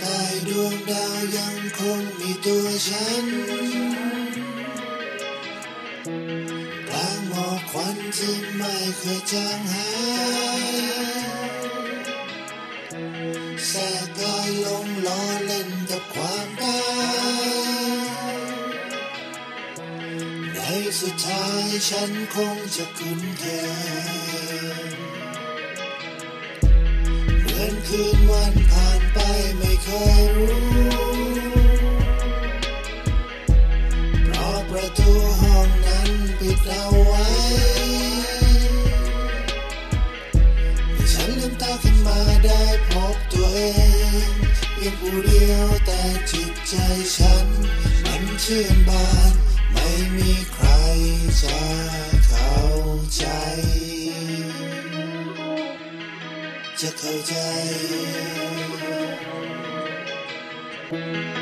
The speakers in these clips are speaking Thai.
ใต้ดวงดาวยังคงมีตัวฉันกลางหมอกควันที่ไม่เคยจางหายแสกกายลงล้อเล่นกับความตายในสุดท้ายฉันคงจะคุ้นเคยเหมือนคืนวันผ่าน ไม่เคยรู้เพราะประตูห้องนั้นปิดเอาไว้เมื่อฉันลืมตาขึ้นมาได้พบตัวเองเพียงผู้เดียวแต่จิตใจฉัน มันชื่นบานไม่มีใครจะเข้าใจ จะเข้าใจ เ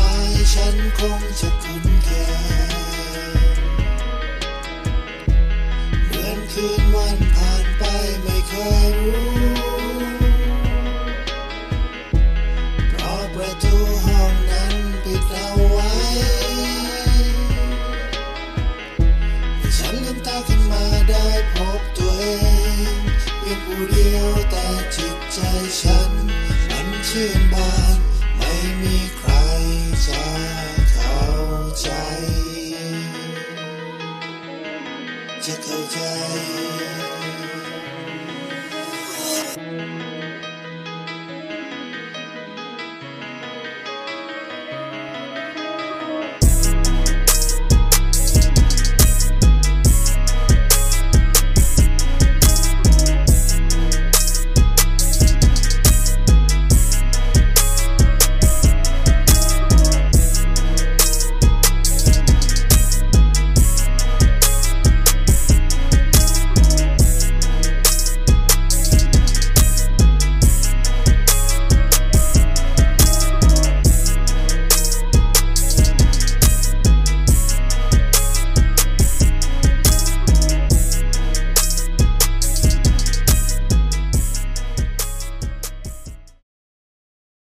ฉันคงจะคุ้นเคยเหมือนคืนวันผ่านไปไม่เคยรู้ เพราะประตูห้องนั้นปิดเอาไว้ ฉันลืมตาขึ้นมาได้พบตัวเองเพียงผู้เดียวแต่จิตใจฉันมันชื่นบาน Jack